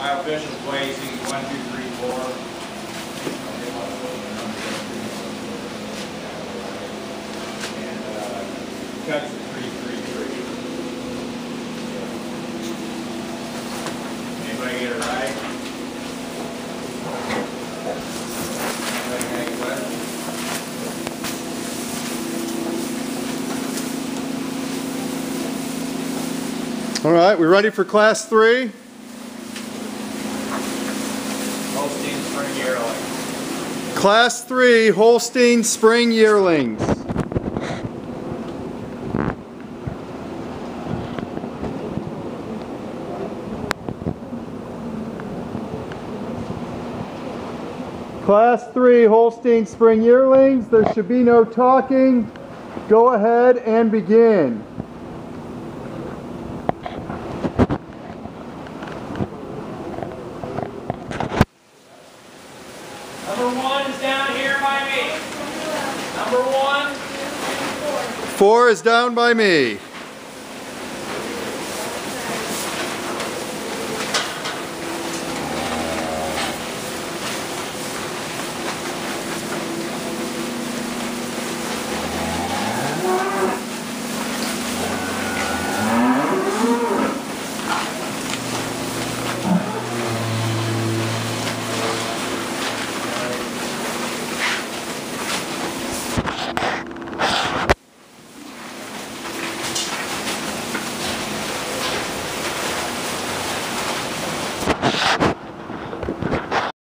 my official placing, one, two, three, four. And, uh, cuts at three, three, three. Anybody get it right? Anybody got any questions? All right, we ready for class three? Holstein Spring. Class three, Holstein Spring Yearlings. Class three, Holstein Spring Yearlings. There should be no talking. Go ahead and begin. Number one is down here by me. Number one. Four is down by me.